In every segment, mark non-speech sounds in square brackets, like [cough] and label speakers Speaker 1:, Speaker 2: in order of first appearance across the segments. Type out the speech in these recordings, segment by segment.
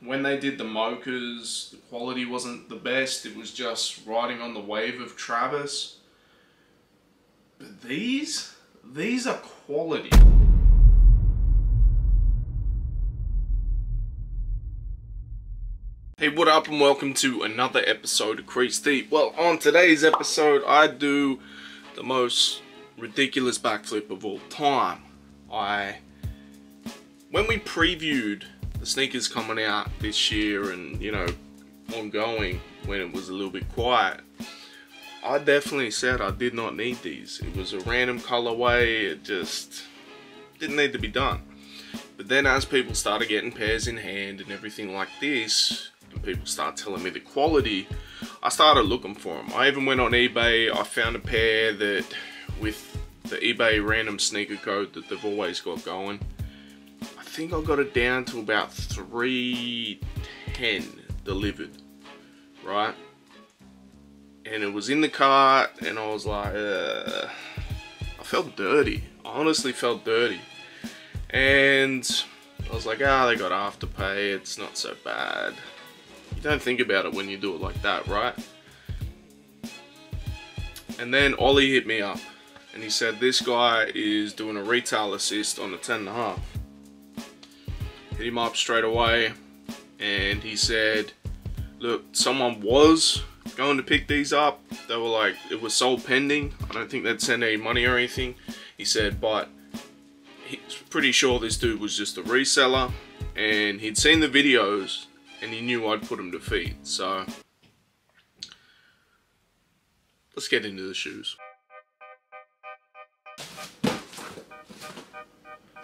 Speaker 1: when they did the Mochas, the quality wasn't the best. It was just riding on the wave of Travis. But these, these are quality. Hey, what up and welcome to another episode of Creased Heat. Well, on today's episode, I do the most ridiculous backflip of all time. I, when we previewed sneakers coming out this year and, you know, ongoing when it was a little bit quiet, I definitely said I did not need these. It was a random colorway, it just didn't need to be done. But then as people started getting pairs in hand and everything like this, and people start telling me the quality, I started looking for them. I even went on eBay, I found a pair that with the eBay random sneaker code that they've always got going. I think I got it down to about 310 delivered, right? And it was in the cart and I was like, uh, I felt dirty. I honestly felt dirty. And I was like, ah, they got afterpay, it's not so bad. You don't think about it when you do it like that, right? And then Ollie hit me up and he said this guy is doing a retail assist on the 10 and a half. Hit him up straight away and he said, look, someone was going to pick these up. They were like, it was sold pending. I don't think they'd send any money or anything. He said, but he's pretty sure this dude was just a reseller and he'd seen the videos and he knew I'd put him to feet. So let's get into the shoes.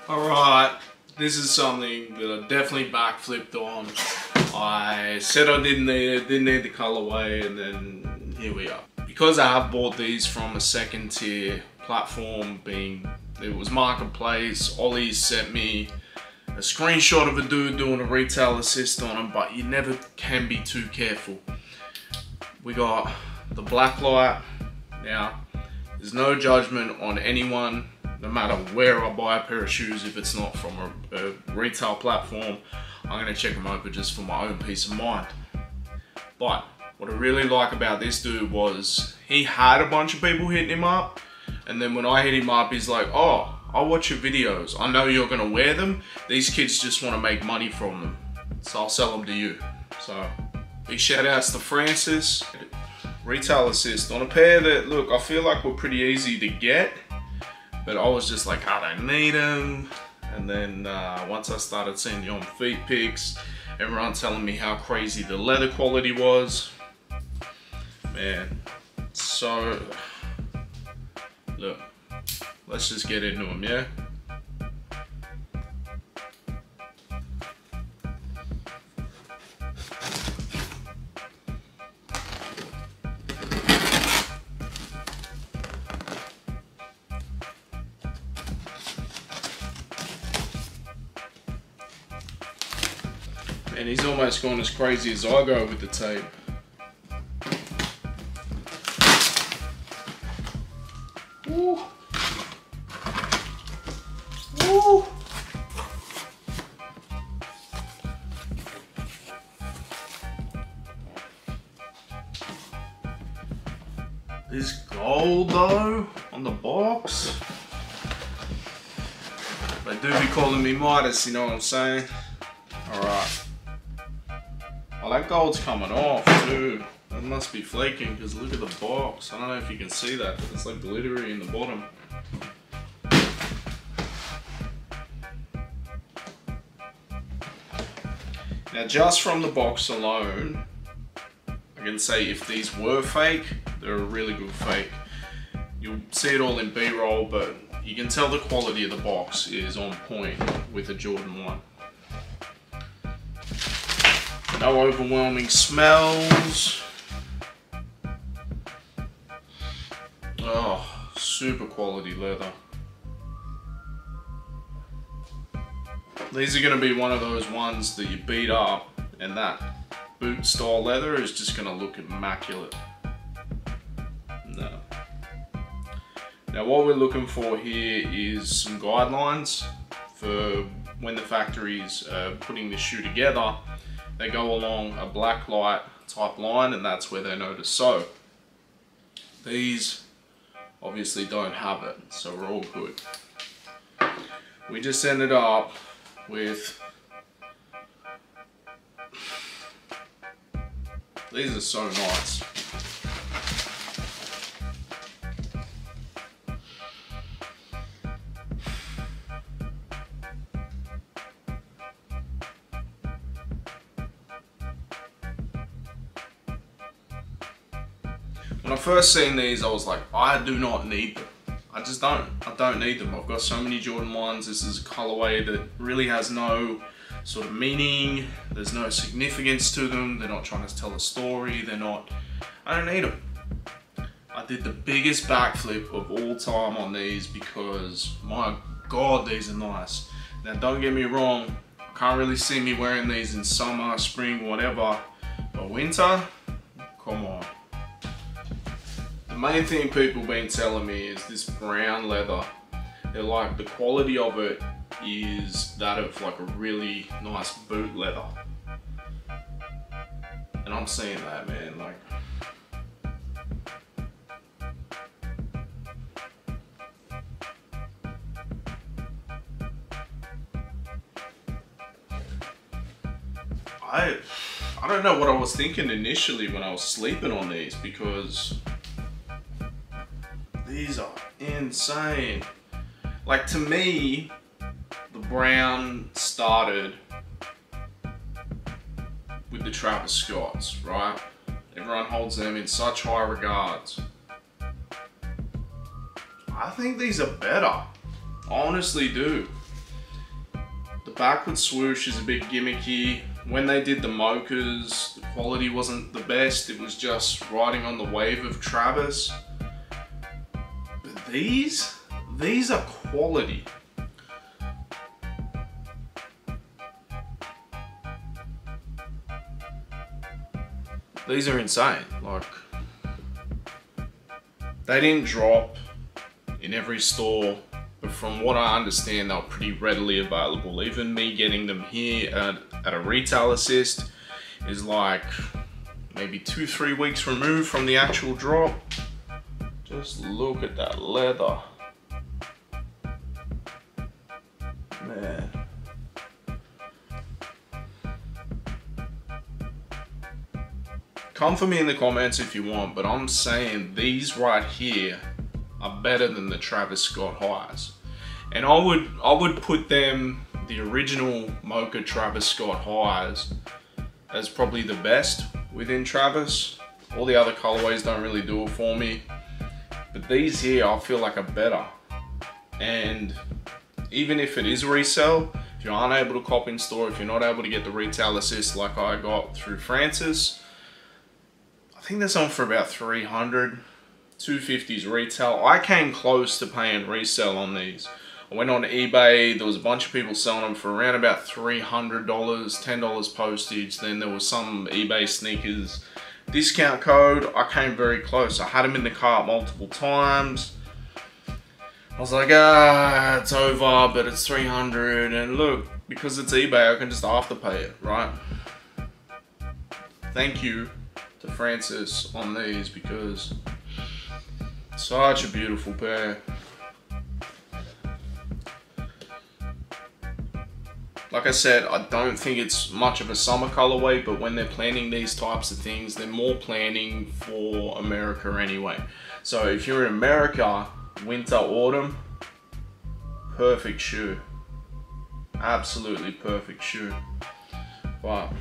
Speaker 1: Alright, this is something that I definitely backflipped on. I said I didn't need it, didn't need the colorway, and then here we are. Because I have bought these from a second tier platform, being it was Marketplace, Ollie sent me a screenshot of a dude doing a retail assist on them, but you never can be too careful. We got the black light. Now, there's no judgment on anyone, no matter where I buy a pair of shoes, if it's not from a, a retail platform, I'm gonna check them over just for my own peace of mind. But what I really like about this dude was he had a bunch of people hitting him up, and then when I hit him up, he's like, oh, I'll watch your videos. I know you're gonna wear them. These kids just wanna make money from them. So I'll sell them to you. So big shout outs to Francis. Retail assist on a pair that, look, I feel like were pretty easy to get, but I was just like, I don't need them. And then uh, once I started seeing the on feet pics, everyone telling me how crazy the leather quality was. Man, so, look, let's just get into them, yeah? And he's almost gone as crazy as I go with the tape. Woo. This gold though on the box. They do be calling me Midas, you know what I'm saying? Alright. That gold's coming off too. That must be flaking because look at the box. I don't know if you can see that, but it's like glittery in the bottom. Now just from the box alone, I can say if these were fake, they're a really good fake. You'll see it all in B-roll, but you can tell the quality of the box is on point with a Jordan 1. No overwhelming smells. Oh, super quality leather. These are going to be one of those ones that you beat up and that boot style leather is just going to look immaculate. No. Now what we're looking for here is some guidelines for when the factory's uh, putting the shoe together they go along a black light type line and that's where they notice. So these obviously don't have it so we're all good. We just ended up with these are so nice first seen these, I was like, I do not need them. I just don't. I don't need them. I've got so many Jordan 1s. This is a colorway that really has no sort of meaning. There's no significance to them. They're not trying to tell a story. They're not, I don't need them. I did the biggest backflip of all time on these because my God, these are nice. Now don't get me wrong, can't really see me wearing these in summer, spring, whatever. But winter, come on. The main thing people been telling me is this brown leather. They're like, the quality of it is that of like a really nice boot leather. And I'm seeing that, man. Like, I I don't know what I was thinking initially when I was sleeping on these because these are insane. Like to me, the brown started with the Travis Scotts, right? Everyone holds them in such high regards. I think these are better. Honestly do. The backward swoosh is a bit gimmicky. When they did the mochas, the quality wasn't the best. It was just riding on the wave of Travis. These, these are quality. These are insane. Like, they didn't drop in every store, but from what I understand, they're pretty readily available. Even me getting them here at, at a retail assist is like maybe two, three weeks removed from the actual drop. Just look at that leather. Man. Come for me in the comments if you want, but I'm saying these right here are better than the Travis Scott highs. And I would I would put them, the original Mocha Travis Scott highs, as probably the best within Travis. All the other colorways don't really do it for me. But these here I feel like are better. And even if it is resell, if you're unable to cop in store, if you're not able to get the retail assist like I got through Francis, I think that's on for about 300 250s retail. I came close to paying resale on these. I went on eBay, there was a bunch of people selling them for around about $300, $10 postage. Then there was some eBay sneakers discount code. I came very close. I had them in the cart multiple times. I was like, ah, it's over, but it's 300 and look, because it's eBay, I can just afterpay it, right? Thank you to Francis on these because such a beautiful pair. Like I said, I don't think it's much of a summer colorway, but when they're planning these types of things, they're more planning for America anyway. So if you're in America, winter, autumn, perfect shoe. Absolutely perfect shoe. But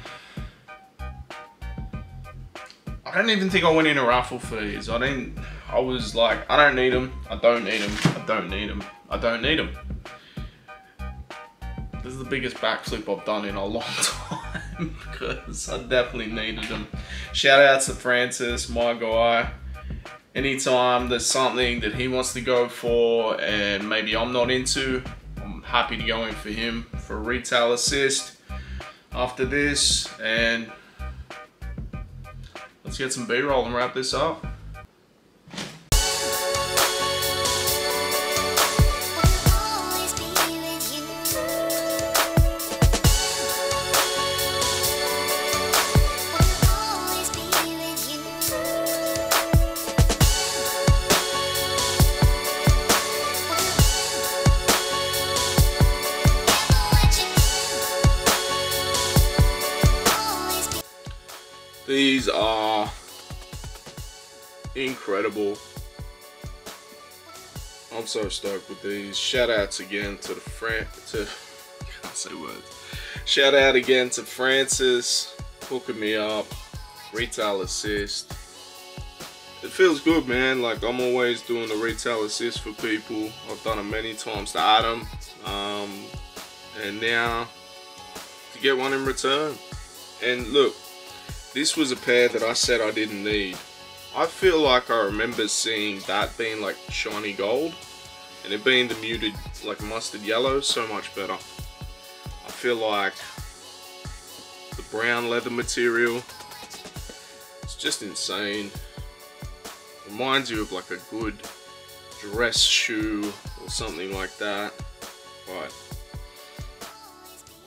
Speaker 1: I don't even think I went in a raffle for these. I didn't, I was like, I don't need them. I don't need them. I don't need them. I don't need them. This is the biggest backflip I've done in a long [laughs] time because I definitely needed them. Shout out to Francis, my guy. Anytime there's something that he wants to go for and maybe I'm not into, I'm happy to go in for him for retail assist after this and let's get some B-roll and wrap this up. Incredible. I'm so stoked with these. Shout outs again to the Fran to [laughs] I say words. Shout out again to Francis hooking me up. Retail assist. It feels good man. Like I'm always doing the retail assist for people. I've done it many times to Adam. Um, and now to get one in return. And look, this was a pair that I said I didn't need. I feel like I remember seeing that being like shiny gold and it being the muted like mustard yellow so much better. I feel like the brown leather material it's just insane. Reminds you of like a good dress shoe or something like that. But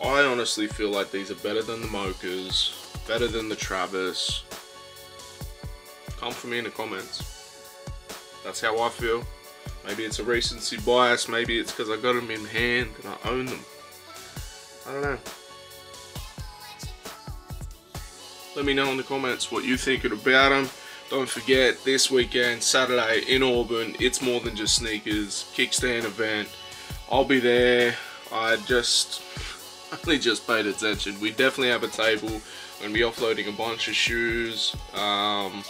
Speaker 1: I honestly feel like these are better than the Mochas, better than the Travis, come for me in the comments. That's how I feel. Maybe it's a recency bias, maybe it's because I got them in hand and I own them. I don't know. Let me know in the comments what you think about them. Don't forget, this weekend, Saturday in Auburn, it's more than just sneakers, kickstand event. I'll be there. I just [laughs] only just paid attention. We definitely have a table. We're gonna be offloading a bunch of shoes. Um,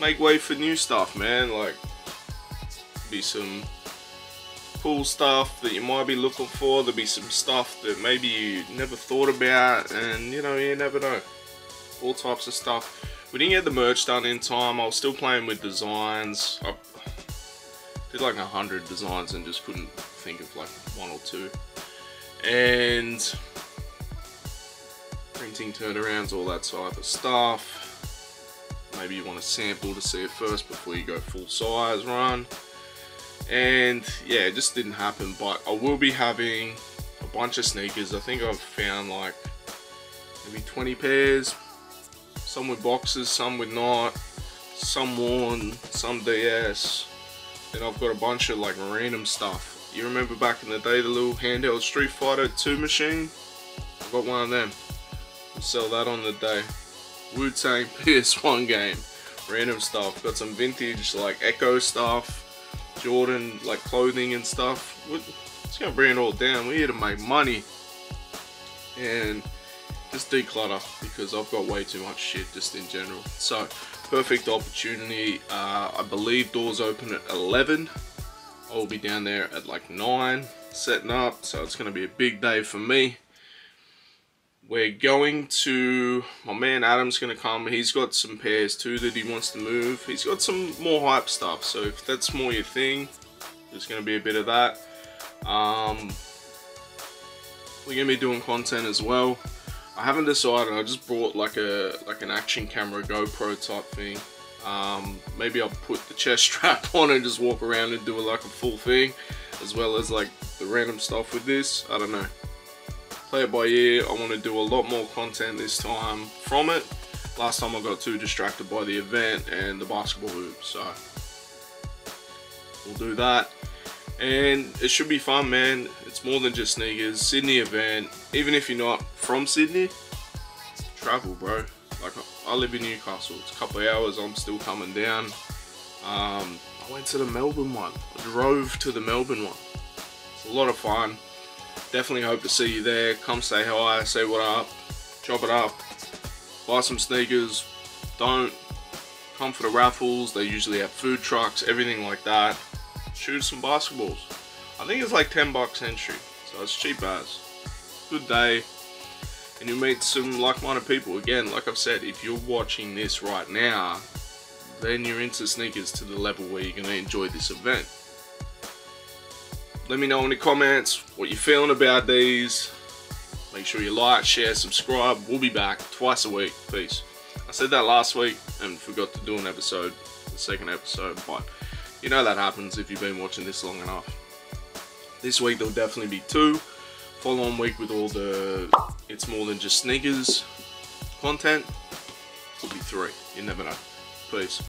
Speaker 1: make way for new stuff, man. Like, be some cool stuff that you might be looking for. There'll be some stuff that maybe you never thought about, and you know, you never know. All types of stuff. We didn't get the merch done in time. I was still playing with designs. I did like a hundred designs and just couldn't think of like one or two. And printing turnarounds, all that type of stuff. Maybe you want to sample to see it first before you go full size run. And yeah, it just didn't happen. But I will be having a bunch of sneakers. I think I've found like maybe 20 pairs. Some with boxes, some with not. Some worn, some DS. Then I've got a bunch of like random stuff. You remember back in the day the little handheld Street Fighter 2 machine? I got one of them. We'll sell that on the day. Wu-Tang [laughs] PS1 game. Random stuff. Got some vintage like Ecko stuff. Jordan like clothing and stuff. It's gonna bring it all down. We're here to make money. And just declutter because I've got way too much shit just in general. So perfect opportunity. Uh, I believe doors open at 11. I'll be down there at like 9 setting up. So it's gonna be a big day for me we're going to my man Adam's gonna come. He's got some pairs too that he wants to move. He's got some more hype stuff so if that's more your thing there's gonna be a bit of that. Um, we're gonna be doing content as well. I haven't decided. I just brought like a like an action camera GoPro type thing. Um, maybe I'll put the chest [laughs] strap on and just walk around and do it like a full thing as well as like the random stuff with this. I don't know play it by ear. I want to do a lot more content this time from it. Last time I got too distracted by the event and the basketball hoop, so we'll do that. And it should be fun, man. It's more than just sneakers. Sydney event. Even if you're not from Sydney, travel, bro. Like I live in Newcastle. It's a couple hours. I'm still coming down. Um, I went to the Melbourne one. I drove to the Melbourne one. It's a lot of fun definitely hope to see you there. Come say hi, say what up, chop it up, buy some sneakers. Don't come for the raffles. They usually have food trucks, everything like that. Shoot some basketballs. I think it's like 10 bucks entry, so it's cheap as. Good day. And you meet some like-minded people. Again, like I've said, if you're watching this right now, then you're into sneakers to the level where you're going to enjoy this event. Let me know in the comments what you're feeling about these. Make sure you like, share, subscribe. We'll be back twice a week. Peace. I said that last week and forgot to do an episode, the second episode, but you know that happens if you've been watching this long enough. This week there'll definitely be two. Follow on week with all the It's More Than Just Sneakers content. Will be three. You never know. Peace.